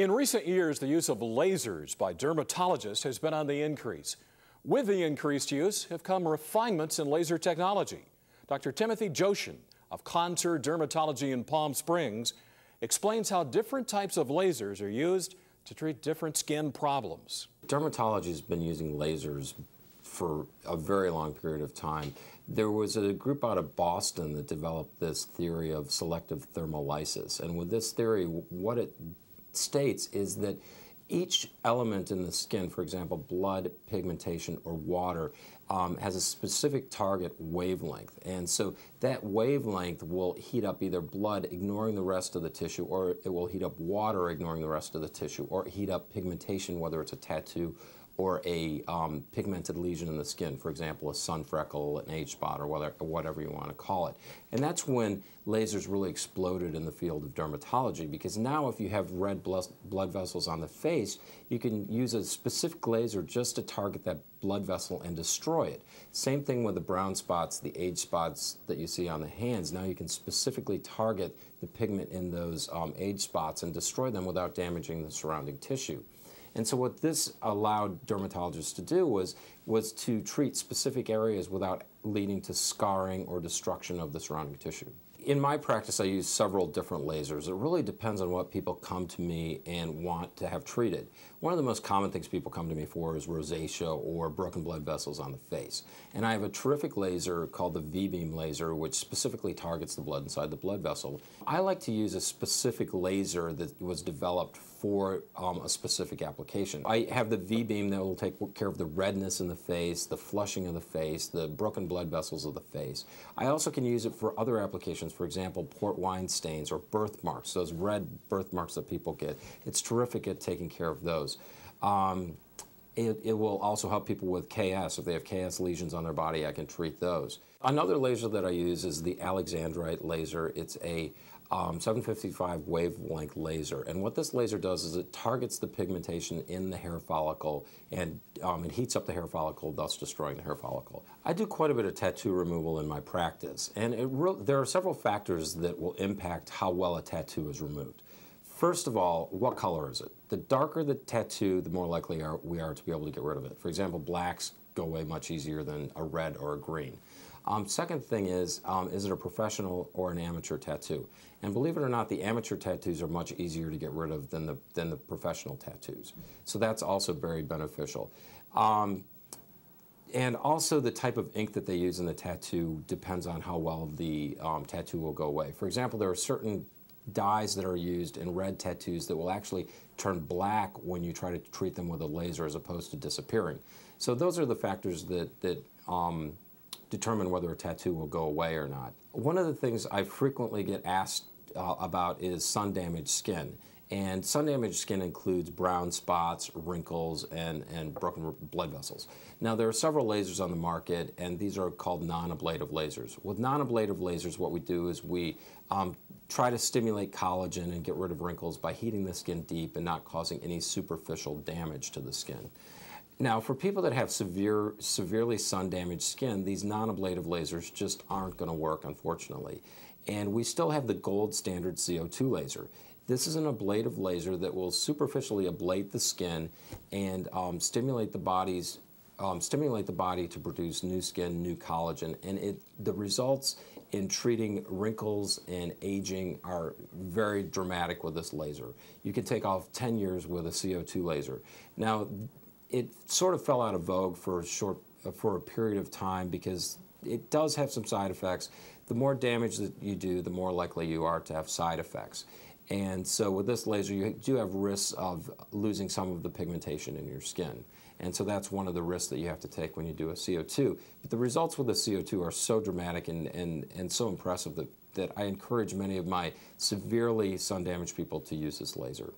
In recent years, the use of lasers by dermatologists has been on the increase. With the increased use have come refinements in laser technology. Dr. Timothy Jochen of Contour Dermatology in Palm Springs explains how different types of lasers are used to treat different skin problems. Dermatology has been using lasers for a very long period of time. There was a group out of Boston that developed this theory of selective thermolysis. And with this theory, what it states is that each element in the skin, for example, blood, pigmentation, or water, um, has a specific target wavelength. And so that wavelength will heat up either blood, ignoring the rest of the tissue, or it will heat up water, ignoring the rest of the tissue, or heat up pigmentation, whether it's a tattoo or a um, pigmented lesion in the skin, for example, a sun freckle, an age spot, or whether, whatever you want to call it. And that's when lasers really exploded in the field of dermatology because now if you have red blood vessels on the face, you can use a specific laser just to target that blood vessel and destroy it. Same thing with the brown spots, the age spots that you see on the hands. Now you can specifically target the pigment in those um, age spots and destroy them without damaging the surrounding tissue. And so what this allowed dermatologists to do was, was to treat specific areas without leading to scarring or destruction of the surrounding tissue. In my practice, I use several different lasers. It really depends on what people come to me and want to have treated. One of the most common things people come to me for is rosacea or broken blood vessels on the face. And I have a terrific laser called the V-beam laser, which specifically targets the blood inside the blood vessel. I like to use a specific laser that was developed for um, a specific application. I have the V-beam that will take care of the redness in the face, the flushing of the face, the broken blood vessels of the face. I also can use it for other applications, for example, port wine stains or birthmarks, those red birthmarks that people get. It's terrific at taking care of those. Um, it, it, will also help people with KS. If they have KS lesions on their body, I can treat those. Another laser that I use is the Alexandrite laser. It's a um, 755 wavelength laser. And what this laser does is it targets the pigmentation in the hair follicle and um, it heats up the hair follicle, thus destroying the hair follicle. I do quite a bit of tattoo removal in my practice, and there are several factors that will impact how well a tattoo is removed. First of all, what color is it? The darker the tattoo, the more likely are, we are to be able to get rid of it. For example, blacks go away much easier than a red or a green. Um, second thing is, um, is it a professional or an amateur tattoo? And believe it or not, the amateur tattoos are much easier to get rid of than the, than the professional tattoos. So that's also very beneficial. Um, and also the type of ink that they use in the tattoo depends on how well the um, tattoo will go away. For example, there are certain dyes that are used in red tattoos that will actually turn black when you try to treat them with a laser as opposed to disappearing. So those are the factors that, that um, determine whether a tattoo will go away or not. One of the things I frequently get asked uh, about is sun damaged skin. And sun damaged skin includes brown spots, wrinkles, and, and broken blood vessels. Now, there are several lasers on the market, and these are called non ablative lasers. With non ablative lasers, what we do is we um, try to stimulate collagen and get rid of wrinkles by heating the skin deep and not causing any superficial damage to the skin. Now, for people that have severe, severely sun-damaged skin, these non-ablative lasers just aren't going to work, unfortunately. And we still have the gold standard CO2 laser. This is an ablative laser that will superficially ablate the skin and um, stimulate the body's um, stimulate the body to produce new skin, new collagen, and it the results in treating wrinkles and aging are very dramatic with this laser. You can take off 10 years with a CO2 laser. Now, it sort of fell out of vogue for a short for a period of time because it does have some side effects. The more damage that you do, the more likely you are to have side effects. And so with this laser, you do have risks of losing some of the pigmentation in your skin. And so that's one of the risks that you have to take when you do a CO2. But the results with the CO2 are so dramatic and, and, and so impressive that, that I encourage many of my severely sun damaged people to use this laser.